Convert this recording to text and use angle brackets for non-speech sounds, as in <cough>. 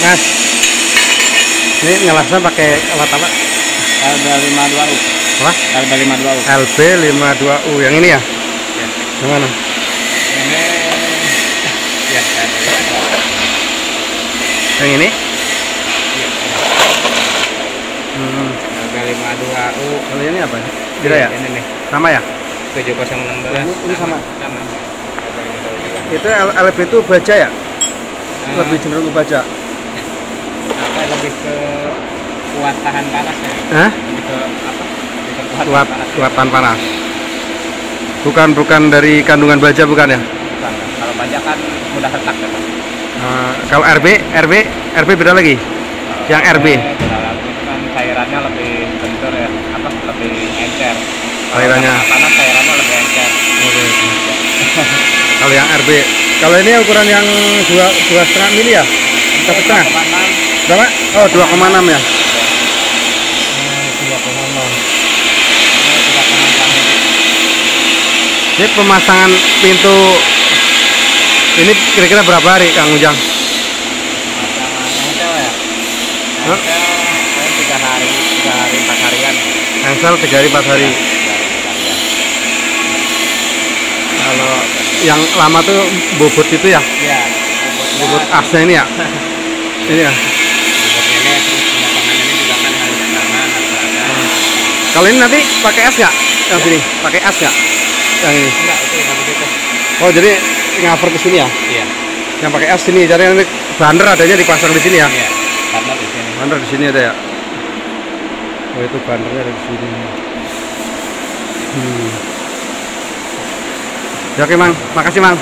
Ini ngelasnya pakai alat apa? LB52U. Apa? LB52U. LB52U yang ini ya? Ya. Yang mana? Ini ya Yang ini? Iya. Hmm. LB52U. Kalau ini apa? Tidak ya? Ini nih. Sama ya? 7016. Ini- ini sama? Sama. Itu LB itu baja ya? Nah, Lebih cenderung baja. Lebih ke kuat tahan panas ya? Hah? Lebih ke apa? Lebih ke kuat, Kuat, tahan panas. kuat tahan panas. Bukan bukan dari kandungan baja bukan ya? Bukan. Kalau baja kan mudah retak ya. Eh, kalau RB, RB, RB beda lagi. Yang RB. Dalam itu kan cairannya lebih bentur ya, apa? Lebih encer. Kalau Cairannya. panas cairannya lebih encer. Oke. Kalau yang RB, kalau ini ukuran yang dua dua setengah mili ya? Satu setengah? Berapa? Oh 2,6 ya? Dua koma enam. Tiga koma enam. Ini pemasangan pintu ini kira-kira berapa hari Kang Ujang? Hotel ya? Hari, tiga hari, empat harian. Engsel 3 hari 4 hari. Tiga hari, empat harian. Kalau yang lama tuh bobot itu ya? Iya. Bobot asnya ini ya? <laughs> Ini ya. Kalau ini nanti pakai es nggak? Yang sini pakai es nggak? Yang ini. Enggak, itu yang begitu. Oh jadi ngaver ke sini ya? Iya. Yang pakai es sini. Jadi yang ini bander adanya dipasang di sini ya? Iya. Karena di sini. Bander di sini ada ya? Oh itu bandernya ada di sini. Hmm. Ya, oke Mang, makasih Mang.